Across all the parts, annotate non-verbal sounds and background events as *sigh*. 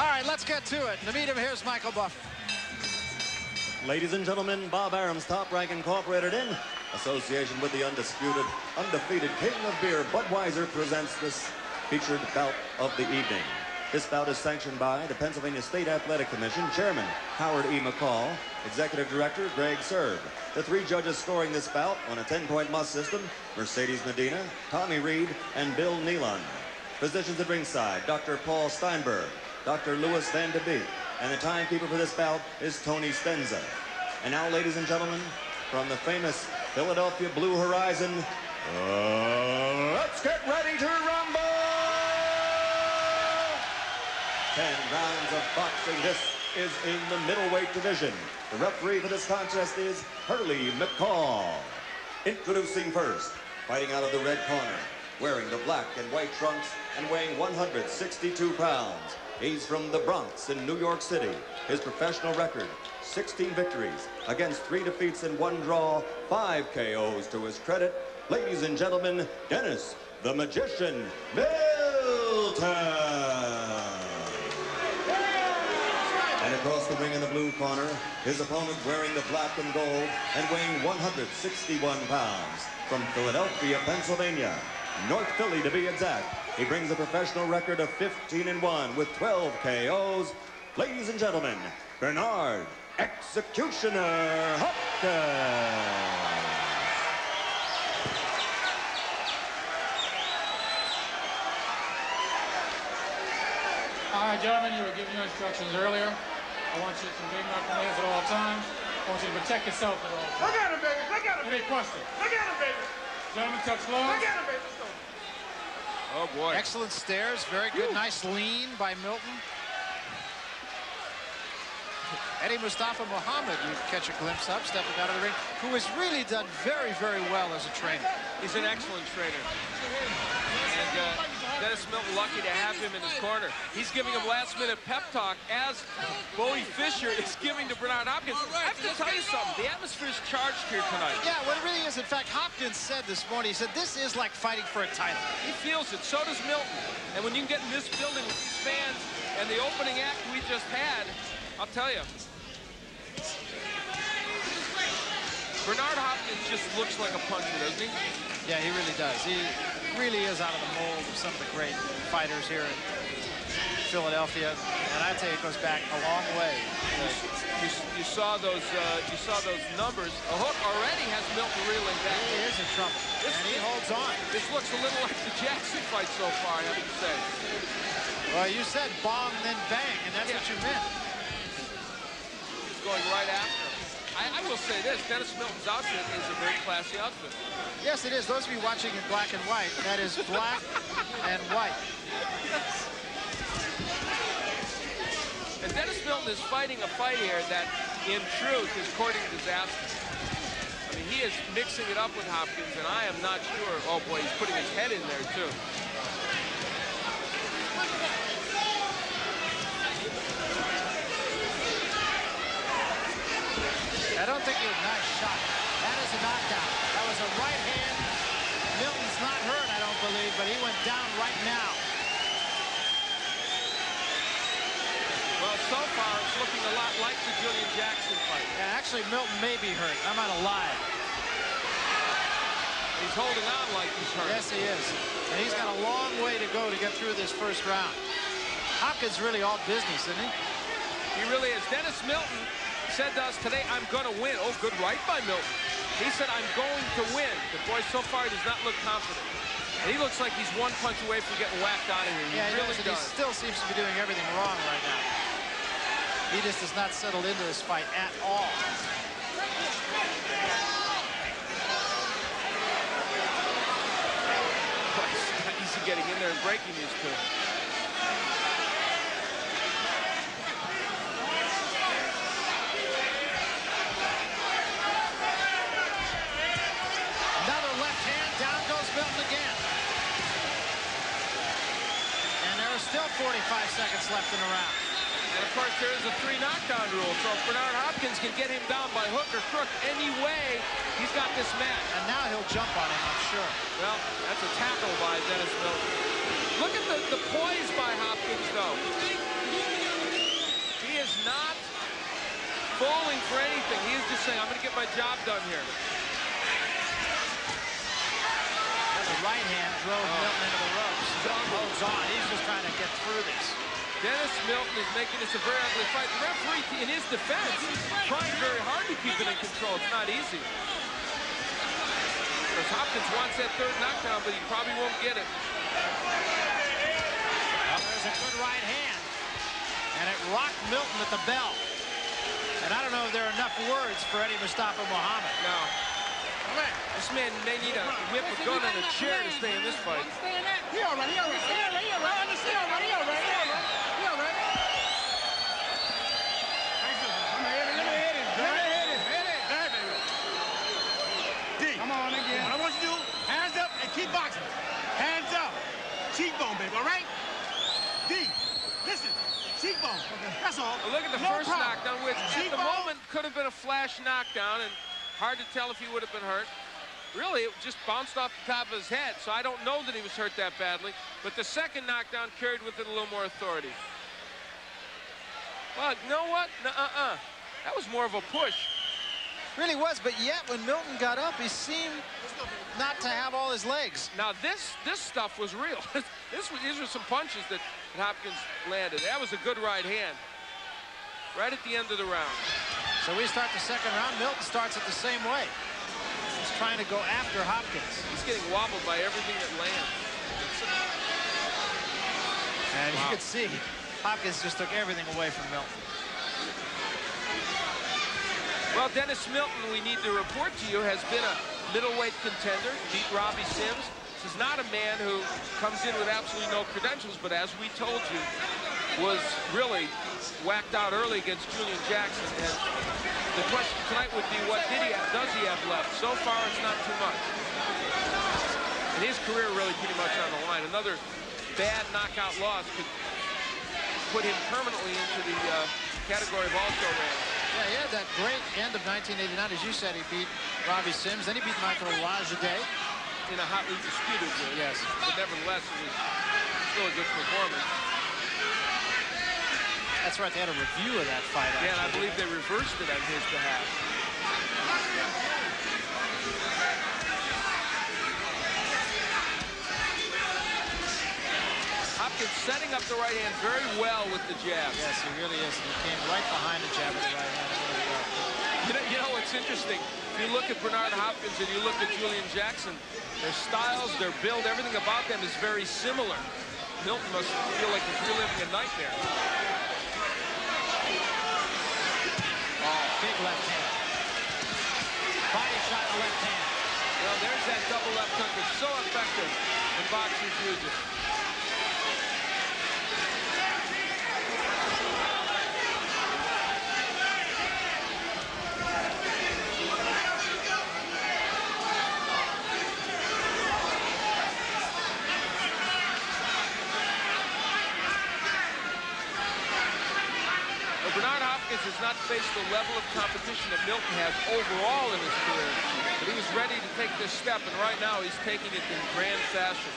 All right, let's get to it. To meet him, here's Michael Buff. Ladies and gentlemen, Bob Arum's Top Rank Incorporated in association with the undisputed, undefeated king of beer, Budweiser, presents this featured bout of the evening. This bout is sanctioned by the Pennsylvania State Athletic Commission, Chairman Howard E. McCall, Executive Director Greg Sirb. The three judges scoring this bout on a 10-point must system, Mercedes Medina, Tommy Reed, and Bill Nealon. Physicians at ringside, Dr. Paul Steinberg, Dr. Louis Van de Beek, and the timekeeper for this bout is Tony Stenza. And now, ladies and gentlemen, from the famous Philadelphia Blue Horizon, uh, let's get ready to rumble! Ten rounds of boxing. This is in the middleweight division. The referee for this contest is Hurley McCall. Introducing first, fighting out of the red corner, wearing the black and white trunks and weighing 162 pounds. He's from the Bronx in New York City. His professional record, 16 victories against three defeats and one draw, five KOs to his credit. Ladies and gentlemen, Dennis, the Magician, Milton. And across the ring in the blue corner, his opponent wearing the black and gold and weighing 161 pounds. From Philadelphia, Pennsylvania, North Philly to be exact. He brings a professional record of 15 and 1 with 12 KOs. Ladies and gentlemen, Bernard Executioner Hopkins. All right, gentlemen, you were giving your instructions earlier. I want you to big knuckleheads at all times. I want you to protect yourself at all times. Look at him, baby. Look at him. Any question? Look at him, baby. Gentlemen, touch gloves. Look at him, baby. Oh, boy. Excellent stairs. Very good. Nice lean by Milton. Eddie Mustafa Muhammad, you catch a glimpse of, stepping out of the ring, who has really done very, very well as a trainer. He's an excellent trainer. And uh, Dennis Milton lucky to have him in his corner. He's giving him last-minute pep talk as Bouie Fisher is giving to Bernard Hopkins. I have to tell you something. The atmosphere is charged here tonight. Yeah, what it really is, in fact, Hopkins said this morning, he said, this is like fighting for a title. He feels it. So does Milton. And when you can get in this building with these fans and the opening act we just had, I'll tell you, Bernard Hopkins just looks like a puncher, doesn't he? Yeah, he really does. He really is out of the mold of some of the great fighters here in Philadelphia. And I tell you, it goes back a long way. You, you saw those uh, you saw those numbers. A hook already has Milton reeling back. He is in trouble. This, and he holds on. This looks a little like the Jackson fight so far, I have to say. Well, you said bomb, then bang, and that's Yeah. what you meant. He's going right after. I, I will say this, Dennis Milton's outfit is a very classy outfit. Yes, it is. Those of you watching in black and white, that is black *laughs* and white. And Dennis Milton is fighting a fight here that, in truth, is courting disaster. I mean, he is mixing it up with Hopkins, and I am not sure. Oh, boy, he's putting his head in there, too. I don't think he was nice shot. That is a knockdown. That was a right hand. Milton's not hurt, I don't believe, but he went down right now. Well, so far, it's looking a lot like the Julian Jackson fight. Yeah, actually, Milton may be hurt. I'm not alive. He's holding on like he's hurt. Yes, he is. And he's got a long way to go to get through this first round. Hopkins really all business, isn't he? He really is. Dennis Milton said to us today, I'm going to win. Oh, good right by Milton. He said, I'm going to win. But boy, so far he does not look confident. And he looks like he's one punch away from getting whacked out of here. He Yeah, he, really does, he still seems to be doing everything wrong right now. He just has not settled into this fight at all. It's not easy getting in there and breaking these two. Another left hand, down goes Milton again. And there are still 45 seconds left in the round. And of course, there is a three knockdown rule. So if Bernard Hopkins can get him down by hook or crook any way, he's got this match. And now he'll jump on him, I'm sure. Well, that's a tackle by Dennis Milton. Look at the, the poise by Hopkins, though. He is not falling for anything. He is just saying, I'm going to get my job done here. And the right hand drove oh. Milton into the ropes. Holds on. He's just trying to get through this. Dennis Milton is making this a very ugly fight. The referee, in his defense, trying very hard to keep it in control. It's not easy. Because Hopkins wants that third knockdown, but he probably won't get it. Well, there's a good right hand. And it rocked Milton at the bell. And I don't know if there are enough words for Eddie Mustafa Muhammad. Now, this man may need a whip, a gun, and a chair to stay in this fight. He all right, he all right, he all right, he all right, he all right, he all right, he all right, he all right. Let me hit it, let me hit it, let me hit it, hit it. There, baby. D, come on again. What I want you to do, hands up and keep boxing. Hands up. Cheekbone, baby, all right? D, listen, cheekbone. That's all. Well, look at the No first problem. knockdown, which at the moment could have been a flash knockdown, and hard to tell if he would have been hurt. Really, it just bounced off the top of his head, so I don't know that he was hurt that badly. But the second knockdown carried with it a little more authority. Well, you know what? Uh-uh. That was more of a push. Really was, but yet when Milton got up, he seemed not to have all his legs. Now this this stuff was real. *laughs* this was, these were some punches that, that Hopkins landed. That was a good right hand. Right at the end of the round. So we start the second round. Milton starts it the same way. He's trying to go after Hopkins. He's getting wobbled by everything that lands. And you can see Hopkins just took everything away from Milton. Well, Dennis Milton, we need to report to you, has been a middleweight contender, beat Robbie Sims. This is not a man who comes in with absolutely no credentials, but as we told you, was really whacked out early against Julian Jackson. And the question tonight would be, what did he have, does he have left? So far, it's not too much. And his career really pretty much on the line. Another bad knockout loss could put him permanently into the uh, category of also ran. Yeah, he had that great end of 1989. As you said, he beat Robbie Sims. Then he beat Michael Olajide. in a hotly disputed win. Yes. But nevertheless, it was still a good performance. That's right. They had a review of that fight. Yeah, and I believe they reversed it on his behalf. Hopkins setting up the right hand very well with the jab. Yes, he really is. He came right behind the jab with the right hand. There we go. You know, you know what's interesting? If you look at Bernard Hopkins and you look at Julian Jackson, their styles, their build, everything about them is very similar. Milton must feel like he's reliving a nightmare. Oh, big left hand. Body shot the left hand. Well, there's that double left hook that's so effective when boxers use it. Well, Has not faced the level of competition that Milton has overall in his career, but he was ready to take this step, and right now he's taking it in grand fashion.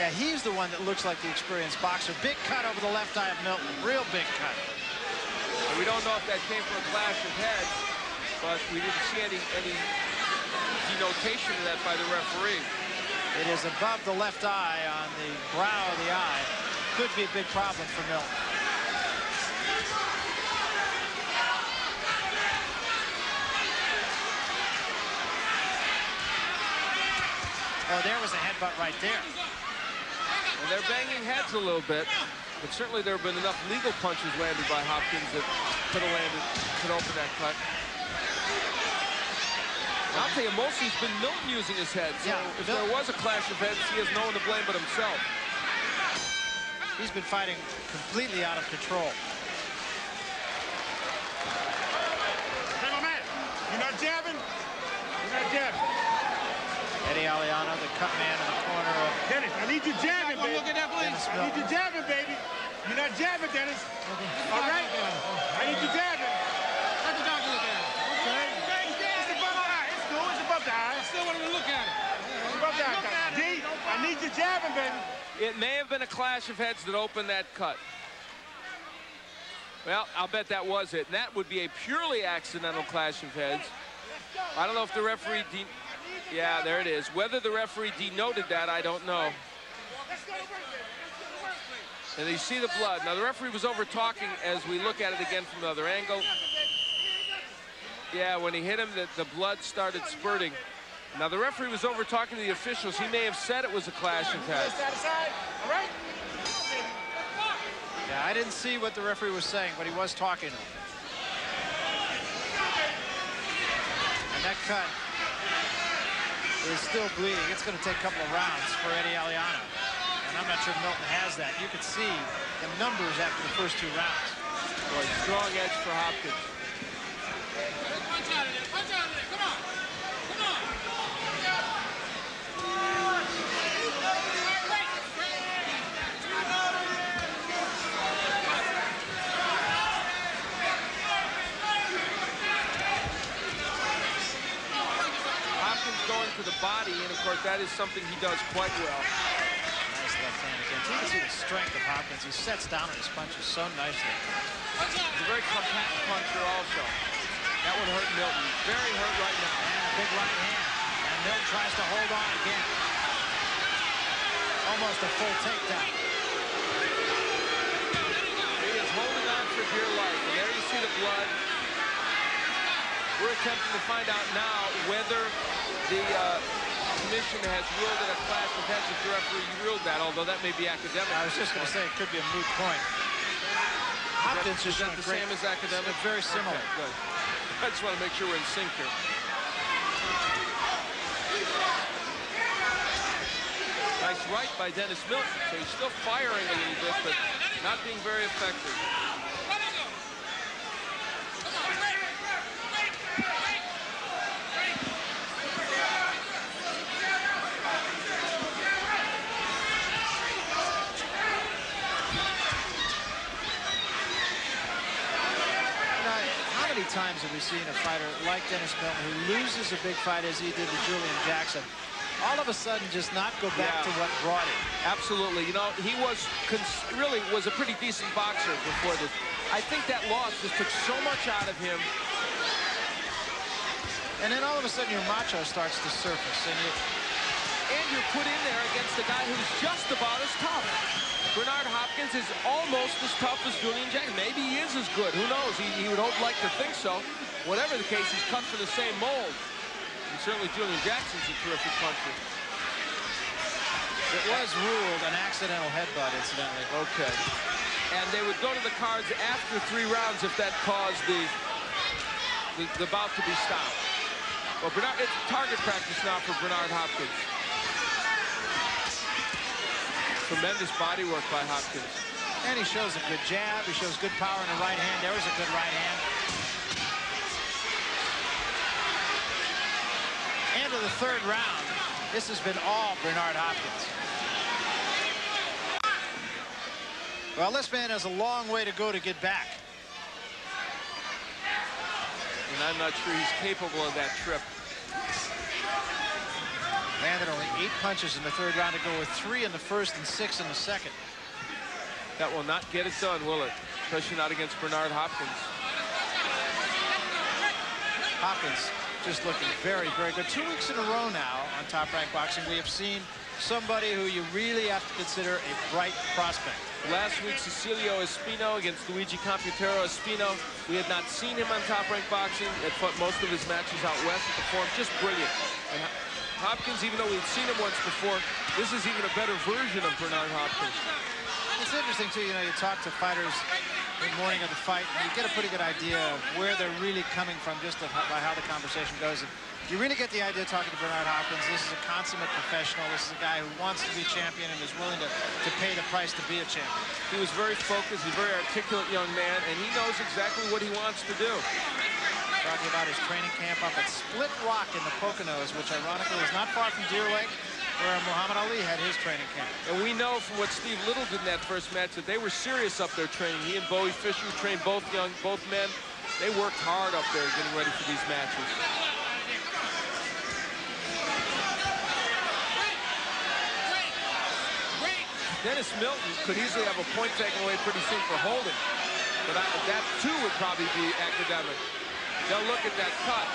Yeah, he's the one that looks like the experienced boxer. Big cut over the left eye of Milton. Real big cut. And we don't know if that came from a clash of heads, but we didn't see any, any denotation of that by the referee. It is above the left eye on the brow of the eye. Could be a big problem for Milton. Oh, there was a headbutt right there. And they're banging heads a little bit, but certainly there have been enough legal punches landed by Hopkins that could have landed, could open that cut. And I'll tell you, mostly it's been Milton using his head. So Yeah, if Mil- there was a clash of heads, he has no one to blame but himself. He's been fighting completely out of control. Hey, my man, you not jabbing? You're not jabbing? Eddie Aliano, the cut man in the corner of Dennis, I need you jabbing, baby. look at that, please. Dennis I need you jabbing, baby. You're not jabbing, Dennis. All right? I need you jabbing. Let the doctor look at it. Okay? It's above the eye. It's cool. It's above the eye. Still want him to look at it. It's above the eye. D, I need you jabbing, baby. It may have been a clash of heads that opened that cut. Well, I'll bet that was it. And that would be a purely accidental clash of heads. I don't know if the referee... Yeah, there it is. Whether the referee denoted that, I don't know. And you see the blood. Now, the referee was over talking as we look at it again from another angle. Yeah, when he hit him, the, the blood started spurting. Now, the referee was over talking to the officials. He may have said it was a clash of heads. Yeah, I didn't see what the referee was saying, but he was talking. And that cut is still bleeding. It's going to take a couple of rounds for Eddie Aliano. And I'm not sure Milton has that. You can see the numbers after the first two rounds. Boy, strong edge for Hopkins. Hopkins going for the body, and of course that is something he does quite well. Nice left hand again. So you can see the strength of Hopkins. He sets down on his punches so nicely. He's a very compact puncher also. That would hurt Milton. Very hurt right now. And a big right hand. And Milton tries to hold on again. Almost a full takedown. He is holding on for dear life. And there you see the blood. We're attempting to find out now whether the uh, commission has ruled that a clash of heads if the referee ruled that, although that may be academic. I was just going to say it could be a moot point. Hopkins is is that the same as academic? Very similar. Okay, good. *laughs* I just want to make sure we're in sync here. Nice right by Dennis Milton. So he's still firing a little bit, but not being very effective. How many times have we seen a fighter like Dennis Milton who loses a big fight as he did to Julian Jackson, all of a sudden just not go back Yeah. to what brought him? Absolutely. You know, he was cons- really was a pretty decent boxer before this. I think that loss just took so much out of him. And then all of a sudden your macho starts to surface and you, And you're put in there against a guy who's just about as tough. Bernard Hopkins is almost as tough as Julian Jackson. Maybe he is as good. Who knows? He, he would hope like to think so. Whatever the case, he's cut for the same mold. And certainly Julian Jackson's a terrific puncher. it was ruled an accidental headbutt, incidentally. Okay. And they would go to the cards after three rounds if that caused the, the, the bout to be stopped. Well, Bernard, it's target practice now for Bernard Hopkins. Tremendous body work by Hopkins. And he shows a good jab. He shows good power in the right hand. There was a good right hand. The third round. This has been all Bernard Hopkins. Well, this man has a long way to go to get back. And I'm not sure he's capable of that trip. Landed only eight punches in the third round to go with three in the first and six in the second. That will not get it done, will it? Especially not against Bernard Hopkins. Hopkins just looking very, very good. Two weeks in a row now on Top Rank Boxing, we have seen somebody who you really have to consider a bright prospect. Last week, Cecilio Espino against Luigi Camputaro Espino. We had not seen him on Top Rank Boxing. Had fought most of his matches out west at the forum. Just brilliant. And Hopkins, even though we'd seen him once before, this is even a better version of Bernard Hopkins. It's interesting, too, you know, you talk to fighters the morning of the fight, and you get a pretty good idea of where they're really coming from just by how the conversation goes. And you really get the idea talking to Bernard Hopkins. This is a consummate professional. This is a guy who wants to be champion and is willing to, to pay the price to be a champion. He was very focused. He's a very articulate young man, and he knows exactly what he wants to do. Talking about his training camp up at Split Rock in the Poconos, which ironically is not far from Deer Lake, where Muhammad Ali had his training camp. And we know from what Steve Little did in that first match that they were serious up there training. He and Bouie Fisher trained both young, both men. They worked hard up there getting ready for these matches. Dennis Milton could easily have a point taken away pretty soon for holding. But I, that, too, would probably be academic. They'll look at that cut.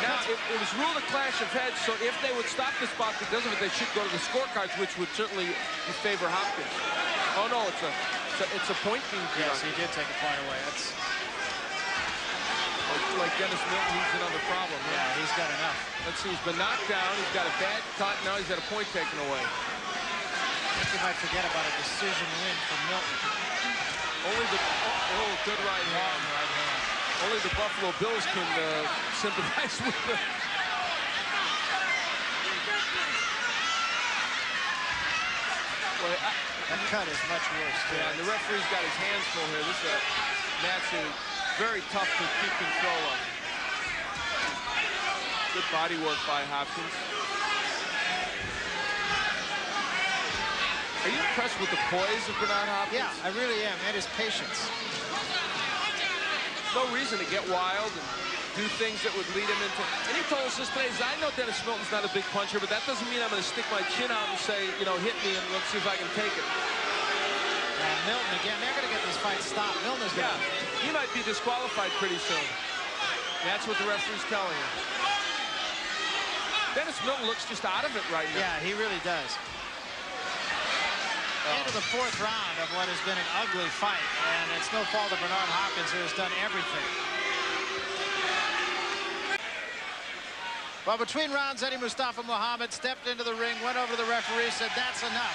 Now, it, it was ruled a clash of heads, so if they would stop this bout because of it, they should go to the scorecards, which would certainly favor Hopkins. Oh, no, it's a, it's a, it's a point being Yes, he did take a point away. That's, like, like Dennis Milton, he's another problem. huh? yeah, he's got enough. Let's see, he's been knocked down. He's got a bad cut. Now he's got a point taken away. I think you might forget about a decision win for Milton. Only the oh, oh, good right Long hand. right hand. Only the Buffalo Bills can uh, sympathize *laughs* with the. Well, I, That cut is much worse, too. yeah, and the referee's got his hands full here. This is a match that is very tough to keep control of. Good body work by Hopkins. Are you impressed with the poise of Bernard Hopkins? Yeah, I really am, and his patience. No reason to get wild and do things that would lead him into. And he told us this today, I know Dennis Milton's not a big puncher, but that doesn't mean I'm going to stick my chin out and say, you know, hit me and let's see if I can take it. And Milton, again, they're going to get this fight stopped. Milton is Yeah, going to... he might be disqualified pretty soon. That's what the referee's telling you. Dennis Milton looks just out of it right now. Yeah, he really does. Into the fourth round of what has been an ugly fight, and it's no fault of Bernard Hopkins, who has done everything. Well, between rounds, Eddie Mustafa Muhammad stepped into the ring, went over to the referee, said, that's enough.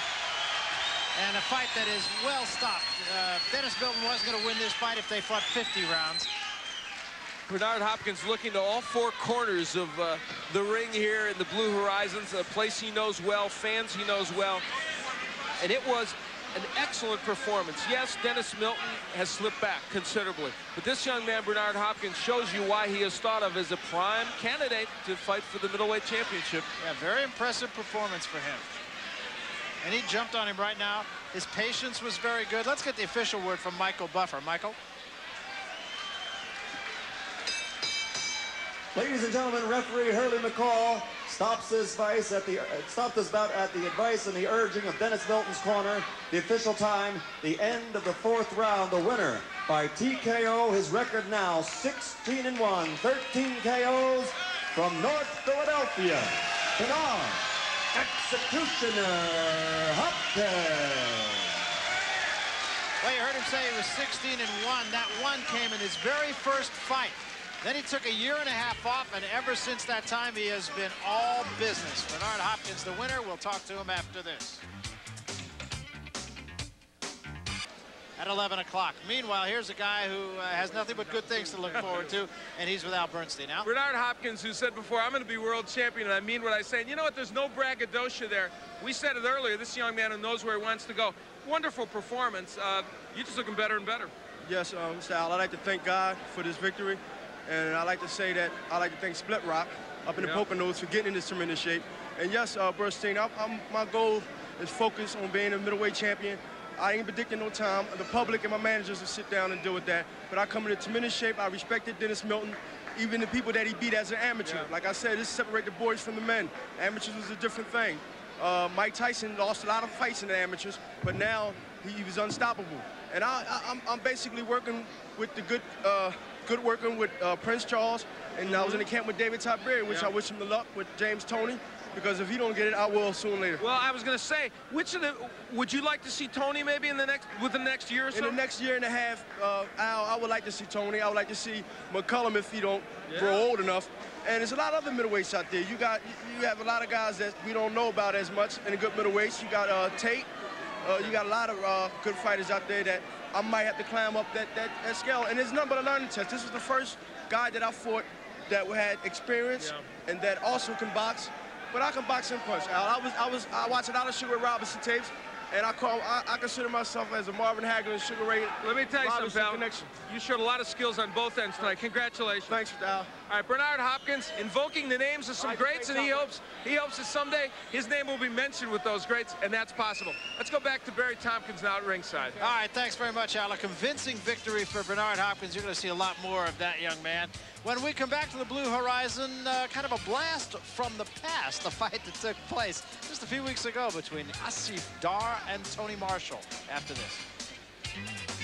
And a fight that is well stopped. Uh, Dennis Milton wasn't going to win this fight if they fought 50 rounds. Bernard Hopkins looking to all four corners of uh, the ring here in the Blue Horizons, a place he knows well, fans he knows well. And it was an excellent performance. Yes, Dennis Milton has slipped back considerably. But this young man, Bernard Hopkins, shows you why he is thought of as a prime candidate to fight for the middleweight championship. Yeah, very impressive performance for him. And he jumped on him right now. His patience was very good. Let's get the official word from Michael Buffer. Michael? Ladies and gentlemen, referee Hurley McCall stops this vice at the uh, stopped this bout at the advice and the urging of Dennis Milton's corner. The official time, the end of the fourth round. The winner by TKO. His record now 16 and 1, 13 KOs from North Philadelphia. Bernard Executioner Hopkins. Well, you heard him say he was 16 and 1. That one came in his very first fight. Then he took a year and a half off, and ever since that time, he has been all business. Bernard Hopkins, the winner. We'll talk to him after this. At 11 o'clock. Meanwhile, here's a guy who uh, has nothing but good things to look forward to, and he's with Al Bernstein. now. Bernard Hopkins, who said before, I'm going to be world champion, and I mean what I say. And you know what? There's no braggadocio there. We said it earlier. This young man who knows where he wants to go. Wonderful performance. Uh, you're just looking better and better. Yes, um, Mr. Al, I'd like to thank God for this victory. And I'd like to say that I'd like to thank Split Rock up in the. Poconos for getting in this tremendous shape. And yes, uh, Bernstein, I'm, I'm, my goal is focused on being a middleweight champion. I ain't predicting no time. The public and my managers will sit down and deal with that. But I come in a tremendous shape. I respected Dennis Milton, even the people that he beat as an amateur. Yeah. Like I said, this separate the boys from the men. Amateurs was a different thing. Uh, Mike Tyson lost a lot of fights in the amateurs, but now he, he was unstoppable. And I, I, I'm, I'm basically working with the good, uh, good working with uh, Prince Charles, and I was in the camp with David Tiberi, which Yeah. I wish him the luck with James Toney, because if he don't get it, I will soon later. Well, I was going to say, which of the would you like to see Toney maybe in the next within the next year or so? In the next year and a half, uh, Al, I would like to see Toney. I would like to see McCallum if he don't grow old enough. And there's a lot of other middleweights out there. You got, you have a lot of guys that we don't know about as much in the good middleweights. You got uh, Tate. Uh, you got a lot of uh, good fighters out there that I might have to climb up that, that, that scale. And it's nothing but a learning test. This was the first guy that I fought that had experience Yeah. and that also can box. But I can box and punch. Al. I was, I was, I watched a lot of Sugar Robinson tapes, and I call, I, I consider myself as a Marvin Hagler and Sugar Ray. Let me tell you Robinson something, pal. connection. You showed a lot of skills on both ends tonight. Congratulations. Thanks, Al. All right, Bernard Hopkins invoking the names of some All right, greats, and he hopes he hopes that someday his name will be mentioned with those greats, and that's possible. Let's go back to Barry Tompkins now at ringside. All right, thanks very much, Al. A convincing victory for Bernard Hopkins. You're going to see a lot more of that young man. When we come back to the Blue Horizon, uh, kind of a blast from the past, the *laughs* fight that took place just a few weeks ago between Asif Dar and Tony Marshall after this.